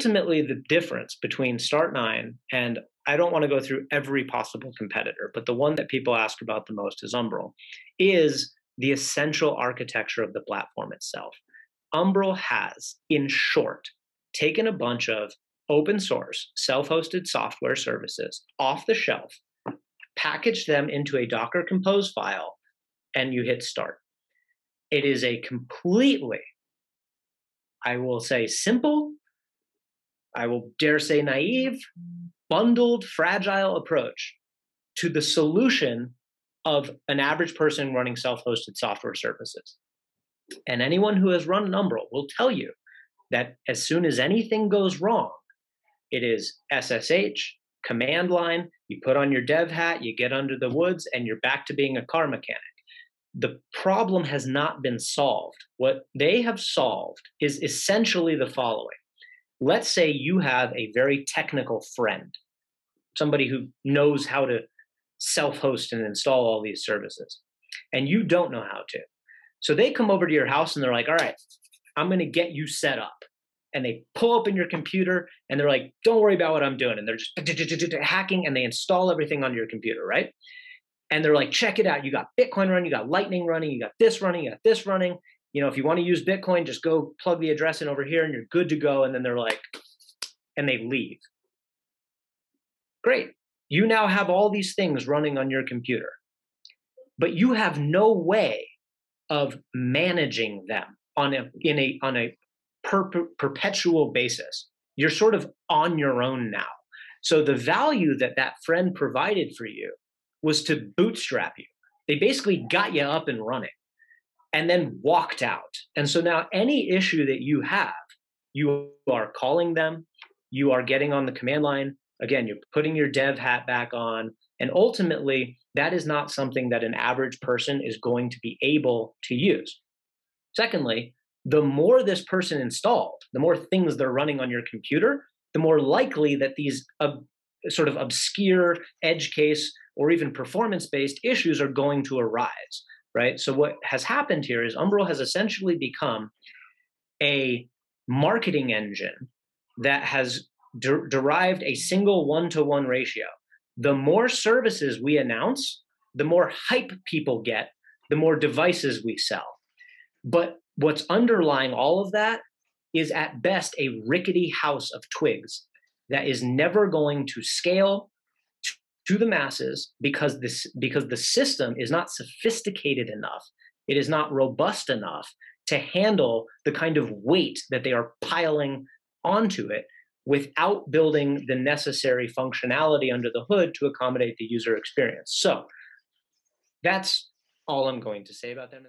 ultimately, the difference between Start9 and I don't want to go through every possible competitor, but the one that people ask about the most is Umbrel, is the essential architecture of the platform itself. Umbrel has, in short, taken a bunch of open source, self hosted software services off the shelf, packaged them into a Docker Compose file, and you hit start. It is a completely, I will say, simple, I will dare say naive, bundled, fragile approach to the solution of an average person running self hosted software services. And anyone who has run an Umbrel will tell you that as soon as anything goes wrong, it is SSH, command line, you put on your dev hat, you get under the woods, and you're back to being a car mechanic. The problem has not been solved. What they have solved is essentially the following. Let's say you have a very technical friend, somebody who knows how to self host and install all these services, and you don't know how to. So they come over to your house and they're like, all right, I'm going to get you set up. And they pull open your computer and they're like, don't worry about what I'm doing. And they're just hacking and they install everything on your computer, right? And they're like, check it out. You got Bitcoin running, you got Lightning running, you got this running, you got this running. You know, if you want to use Bitcoin, just go plug the address in over here and you're good to go. And then they're like, and they leave. Great. You now have all these things running on your computer, but you have no way of managing them on a in a on a per, perpetual basis. You're sort of on your own now. So the value that that friend provided for you was to bootstrap you. They basically got you up and running and then walked out. And so now any issue that you have, you are calling them, you are getting on the command line. Again, you're putting your dev hat back on. And ultimately, that is not something that an average person is going to be able to use. Secondly, the more this person installed, the more things they're running on your computer, the more likely that these uh, sort of obscure edge case or even performance based issues are going to arise, right? So, what has happened here is Umbrel has essentially become a marketing engine that has de- derived a single one to one ratio the more services we announce, the more hype people get, the more devices we sell. But what's underlying all of that is at best a rickety house of twigs that is never going to scale to the masses because this because the system is not sophisticated enough it is not robust enough to handle the kind of weight that they are piling onto it without building the necessary functionality under the hood to accommodate the user experience. So that's all I'm going to say about that.